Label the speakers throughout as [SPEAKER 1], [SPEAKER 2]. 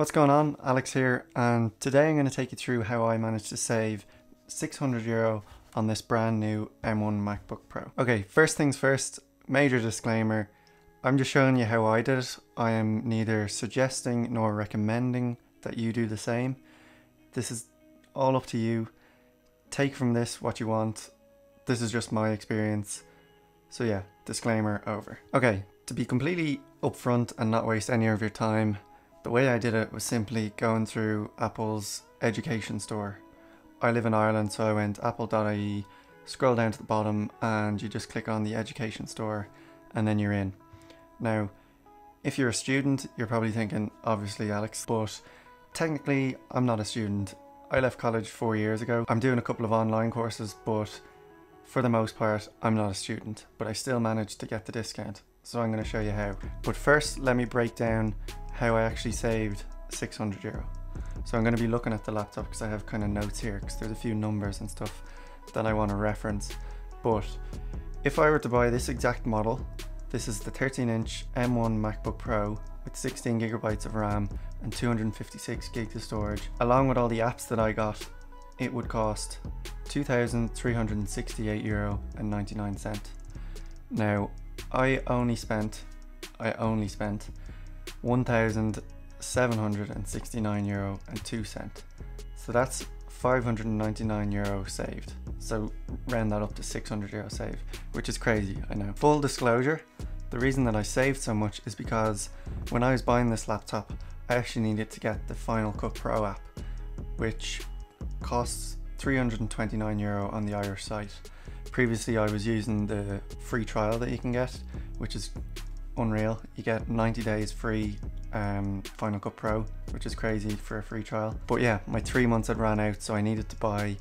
[SPEAKER 1] What's going on? Alex here, and today I'm going to take you through how I managed to save 600 euro on this brand new M1 MacBook Pro. Okay, first things first, major disclaimer. I'm just showing you how I did it. I am neither suggesting nor recommending that you do the same. This is all up to you. Take from this what you want. This is just my experience. So yeah, disclaimer over. Okay, to be completely upfront and not waste any of your time, the way I did it was simply going through Apple's education store. I live in Ireland, so I went apple.ie, scroll down to the bottom, and you just click on the education store, and then you're in. Now, if you're a student, you're probably thinking, obviously, Alex, but technically, I'm not a student. I left college four years ago. I'm doing a couple of online courses, but for the most part, I'm not a student, but I still managed to get the discount. So I'm going to show you how. But first, let me break down how I actually saved 600 euro. So I'm going to be looking at the laptop because I have kind of notes here because there's a few numbers and stuff that I want to reference. But if I were to buy this exact model, this is the 13 inch M1 MacBook Pro with 16 gigabytes of RAM and 256 gigs of storage, along with all the apps that I got, it would cost 2,368 euro and 99 cent. Now, I only spent, I only spent 1,769 euro and 2 cent. So that's 599 euro saved. So round that up to 600 euro saved, which is crazy, I know. Full disclosure, the reason that I saved so much is because when I was buying this laptop, I actually needed to get the Final Cut Pro app, which costs 329 euro on the Irish site. Previously I was using the free trial that you can get, which is unreal. You get 90 days free um, Final Cut Pro, which is crazy for a free trial. But yeah, my three months had ran out, so I needed to buy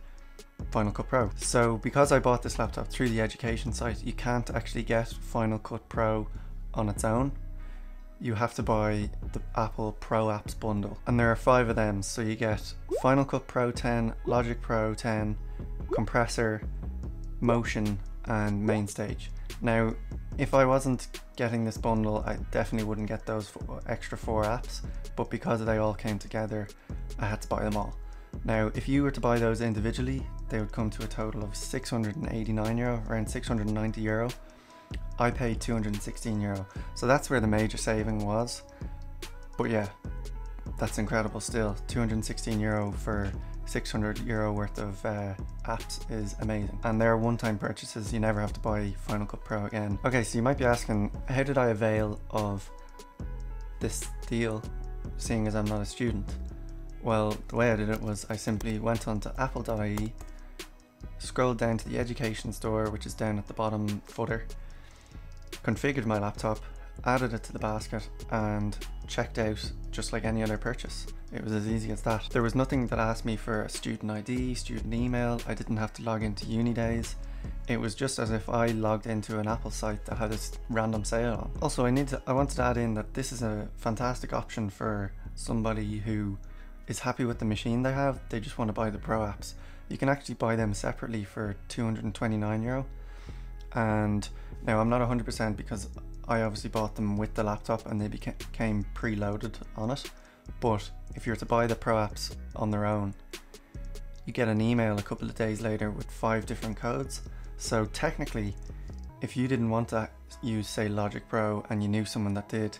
[SPEAKER 1] Final Cut Pro. So because I bought this laptop through the education site, you can't actually get Final Cut Pro on its own. You have to buy the Apple Pro Apps bundle. And there are five of them, so you get Final Cut Pro 10, Logic Pro 10, Compressor, Motion, and Mainstage. Now, if I wasn't getting this bundle, I definitely wouldn't get those extra four apps, but because they all came together, I had to buy them all. Now, if you were to buy those individually, they would come to a total of 689 euro, around 690 euro. I paid 216 euro, so that's where the major saving was. But yeah, that's incredible still. 216 euro for 600 euro worth of uh, apps is amazing. And they're one-time purchases, you never have to buy Final Cut Pro again. Okay, so you might be asking, how did I avail of this deal, seeing as I'm not a student? Well, the way I did it was I simply went onto apple.ie, scrolled down to the education store, which is down at the bottom footer, configured my laptop, added it to the basket, and checked out just like any other purchase. It was as easy as that. There was nothing that asked me for a student ID, student email, I didn't have to log into Unidays. It was just as if I logged into an Apple site that had this random sale on. Also, I need to, I wanted to add in that this is a fantastic option for somebody who is happy with the machine they have, they just want to buy the Pro apps. You can actually buy them separately for 229 euro. And now I'm not 100% because I obviously bought them with the laptop and they became preloaded on it. But if you're to buy the Pro apps on their own, you get an email a couple of days later with five different codes. So technically, if you didn't want to use say Logic Pro and you knew someone that did,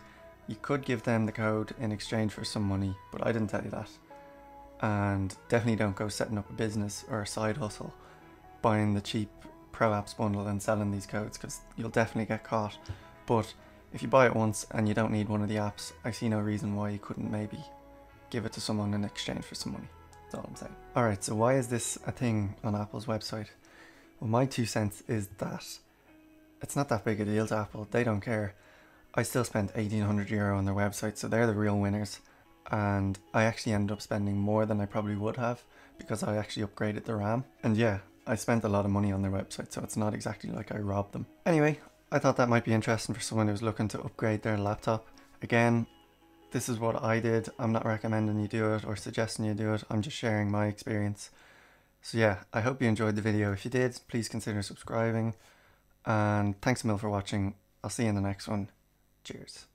[SPEAKER 1] you could give them the code in exchange for some money, but I didn't tell you that. And definitely don't go setting up a business or a side hustle buying the cheap Pro Apps bundle and selling these codes because you'll definitely get caught. But if you buy it once and you don't need one of the apps, I see no reason why you couldn't maybe give it to someone in exchange for some money. That's all I'm saying. Alright, so why is this a thing on Apple's website? Well, my two cents is that it's not that big a deal to Apple. They don't care. I still spent 1800 euro on their website, so they're the real winners. And I actually ended up spending more than I probably would have because I actually upgraded the RAM. And yeah, I spent a lot of money on their website, so it's not exactly like I robbed them. Anyway, I thought that might be interesting for someone who's looking to upgrade their laptop. Again, this is what I did. I'm not recommending you do it or suggesting you do it. I'm just sharing my experience. So yeah, I hope you enjoyed the video. If you did, please consider subscribing. And thanks a mil for watching. I'll see you in the next one. Cheers.